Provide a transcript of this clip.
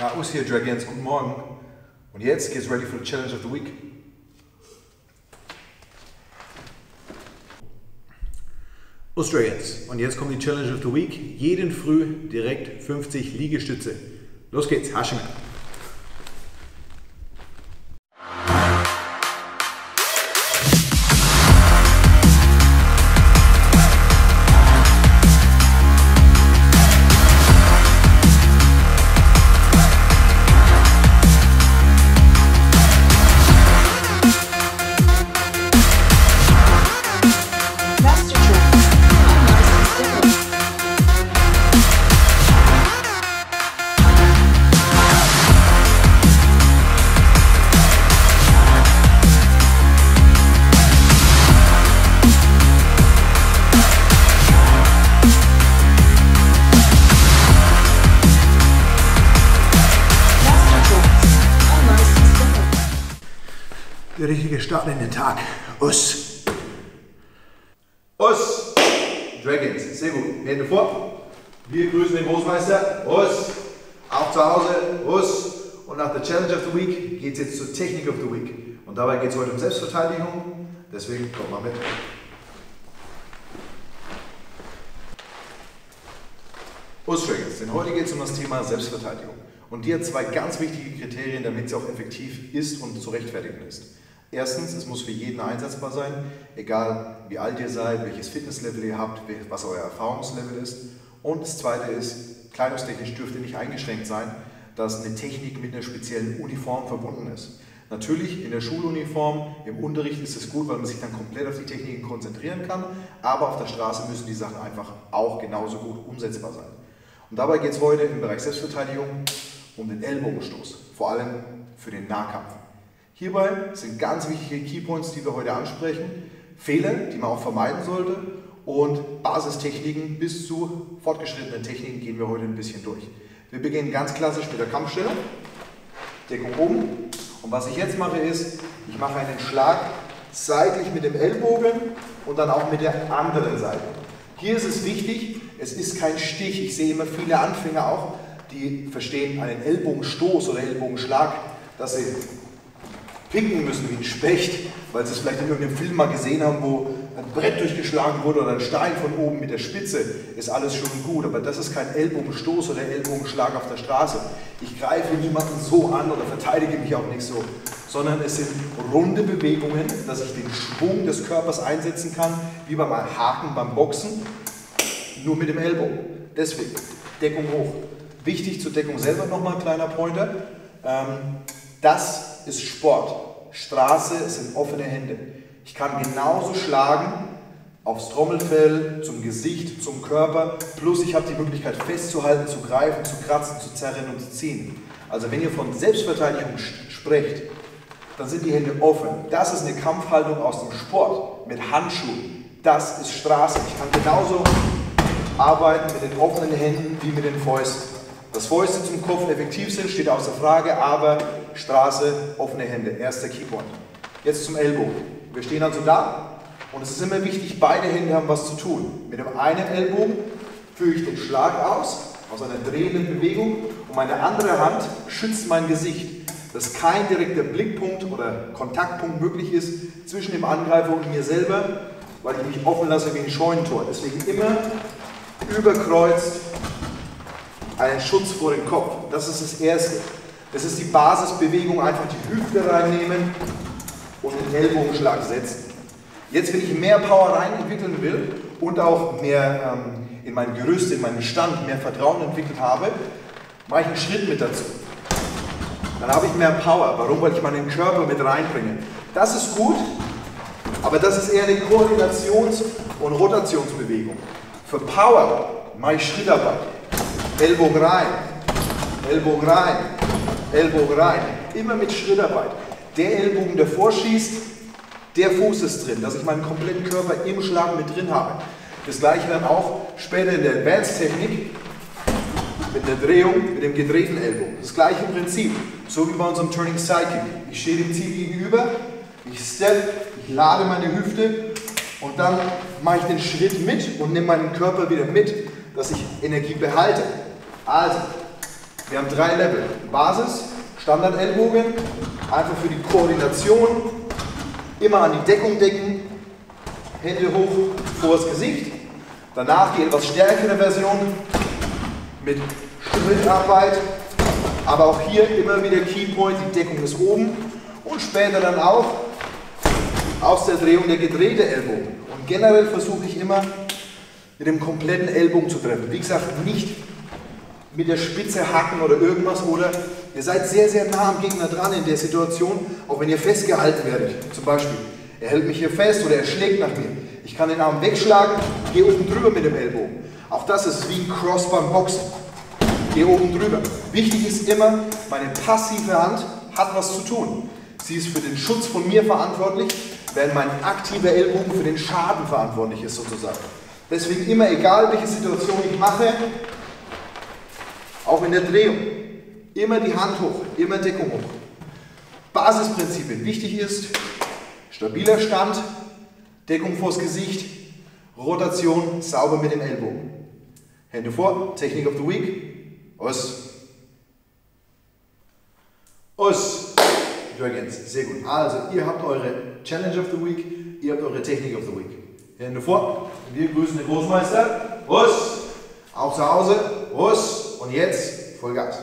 Na, Us hier, Dragons, guten Morgen. Und jetzt geht's ready for the Challenge of the Week. Us Dragons. Und jetzt kommt die Challenge of the Week. Jeden Früh direkt 50 Liegestütze. Los geht's, Haschinger. Der richtige Start in den Tag. Us. Us. Dragons. Sehr gut. Hände vor. Wir grüßen den Großmeister. Us. Auch zu Hause. Us. Und nach der Challenge of the Week geht es jetzt zur Technik of the Week. Und dabei geht es heute um Selbstverteidigung. Deswegen kommt mal mit. Us Dragons. Denn heute geht es um das Thema Selbstverteidigung. Und die hat zwei ganz wichtige Kriterien, damit sie auch effektiv ist und zu rechtfertigen ist. Erstens, es muss für jeden einsetzbar sein, egal wie alt ihr seid, welches Fitnesslevel ihr habt, was euer Erfahrungslevel ist. Und das zweite ist, kleidungstechnisch dürfte nicht eingeschränkt sein, dass eine Technik mit einer speziellen Uniform verbunden ist. Natürlich in der Schuluniform, im Unterricht ist es gut, weil man sich dann komplett auf die Techniken konzentrieren kann, aber auf der Straße müssen die Sachen einfach auch genauso gut umsetzbar sein. Und dabei geht es heute im Bereich Selbstverteidigung um den Ellbogenstoß, vor allem für den Nahkampf. Hierbei sind ganz wichtige Keypoints, die wir heute ansprechen, Fehler, die man auch vermeiden sollte und Basistechniken bis zu fortgeschrittenen Techniken gehen wir heute ein bisschen durch. Wir beginnen ganz klassisch mit der Kampfstellung, Deckung oben und was ich jetzt mache ist, ich mache einen Schlag seitlich mit dem Ellbogen und dann auch mit der anderen Seite. Hier ist es wichtig, es ist kein Stich. Ich sehe immer viele Anfänger auch, die verstehen einen Ellbogenstoß oder Ellbogenschlag, dass sie picken müssen wie ein Specht, weil sie es vielleicht in irgendeinem Film mal gesehen haben, wo ein Brett durchgeschlagen wurde oder ein Stein von oben mit der Spitze, ist alles schon gut. Aber das ist kein Ellbogenstoß oder Ellbogenschlag auf der Straße. Ich greife niemanden so an oder verteidige mich auch nicht so, sondern es sind runde Bewegungen, dass ich den Schwung des Körpers einsetzen kann, wie beim Haken beim Boxen, nur mit dem Ellbogen. Deswegen Deckung hoch. Wichtig zur Deckung selber nochmal ein kleiner Pointer. Ähm, das ist Sport. Straße sind offene Hände. Ich kann genauso schlagen aufs Trommelfell, zum Gesicht, zum Körper, plus ich habe die Möglichkeit festzuhalten, zu greifen, zu kratzen, zu zerren und zu ziehen. Also wenn ihr von Selbstverteidigung sprecht, dann sind die Hände offen. Das ist eine Kampfhaltung aus dem Sport mit Handschuhen. Das ist Straße. Ich kann genauso arbeiten mit den offenen Händen wie mit den Fäusten. Dass Fäuste zum Kopf effektiv sind, steht außer Frage, aber Straße, offene Hände. Erster Keypoint. Jetzt zum Ellbogen. Wir stehen also da und es ist immer wichtig, beide Hände haben was zu tun. Mit dem einen Ellbogen führe ich den Schlag aus, aus einer drehenden Bewegung und meine andere Hand schützt mein Gesicht, dass kein direkter Blickpunkt oder Kontaktpunkt möglich ist zwischen dem Angreifer und mir selber, weil ich mich offen lasse wie ein Scheunentor. Deswegen immer überkreuzt einen Schutz vor dem Kopf. Das ist das Erste. Das ist die Basisbewegung, einfach die Hüfte reinnehmen und den Ellbogenschlag setzen. Jetzt, wenn ich mehr Power rein entwickeln will und auch mehr ähm, in mein Gerüst, in meinen Stand, mehr Vertrauen entwickelt habe, mache ich einen Schritt mit dazu. Dann habe ich mehr Power. Warum? Weil ich meinen Körper mit reinbringe. Das ist gut, aber das ist eher eine Koordinations- und Rotationsbewegung. Für Power mache ich Schrittarbeit. Ellbogen rein, Ellbogen rein, Ellbogen rein. Immer mit Schrittarbeit. Der Ellbogen, der vorschießt, der Fuß ist drin, dass ich meinen kompletten Körper im Schlag mit drin habe. Das gleiche dann auch später in der Advanced-Technik mit der Drehung, mit dem gedrehten Ellbogen. Das gleiche Prinzip, so wie bei unserem Turning Sidekick. Ich stehe dem Ziel gegenüber, ich step, ich lade meine Hüfte und dann mache ich den Schritt mit und nehme meinen Körper wieder mit, dass ich Energie behalte. Also, Wir haben drei Level. Basis, Standard-Ellbogen, einfach für die Koordination. Immer an die Deckung decken, Hände hoch vor das Gesicht. Danach die etwas stärkere Version mit Schrittarbeit, aber auch hier immer wieder Keypoint, die Deckung ist oben und später dann auch aus der Drehung der gedrehte Ellbogen. Und generell versuche ich immer mit dem kompletten Ellbogen zu treffen. Wie gesagt, nicht mit der Spitze hacken oder irgendwas oder ihr seid sehr, sehr nah am Gegner dran in der Situation, auch wenn ihr festgehalten werdet. Zum Beispiel, er hält mich hier fest oder er schlägt nach mir. Ich kann den Arm wegschlagen, gehe oben drüber mit dem Ellbogen. Auch das ist wie ein Cross beim Boxen. Gehe oben drüber. Wichtig ist immer, meine passive Hand hat was zu tun. Sie ist für den Schutz von mir verantwortlich, während mein aktiver Ellbogen für den Schaden verantwortlich ist sozusagen. Deswegen immer, egal welche Situation ich mache, auch in der Drehung, immer die Hand hoch, immer Deckung hoch. Basisprinzipien. Wichtig ist, stabiler Stand, Deckung vors Gesicht, Rotation, sauber mit dem Ellbogen. Hände vor, Technik of the Week, Os. Os. Jürgens, sehr gut. Also, ihr habt eure Challenge of the Week, ihr habt eure Technik of the Week. Hände vor, wir grüßen den Großmeister. Os. Auch zu Hause. Os. Und jetzt Vollgas.